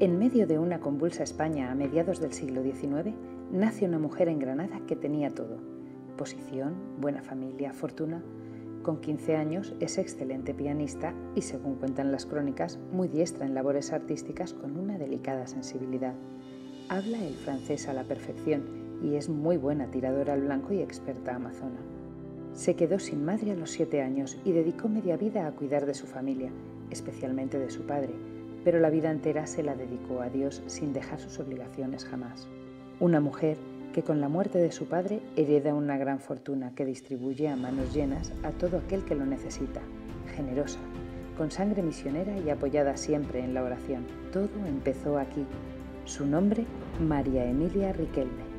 En medio de una convulsa España a mediados del siglo XIX, nace una mujer en Granada que tenía todo. Posición, buena familia, fortuna. Con 15 años es excelente pianista y, según cuentan las crónicas, muy diestra en labores artísticas con una delicada sensibilidad. Habla el francés a la perfección y es muy buena tiradora al blanco y experta amazona. Se quedó sin madre a los siete años y dedicó media vida a cuidar de su familia, especialmente de su padre, pero la vida entera se la dedicó a Dios sin dejar sus obligaciones jamás. Una mujer que con la muerte de su padre hereda una gran fortuna que distribuye a manos llenas a todo aquel que lo necesita, generosa, con sangre misionera y apoyada siempre en la oración. Todo empezó aquí. Su nombre, María Emilia Riquelme.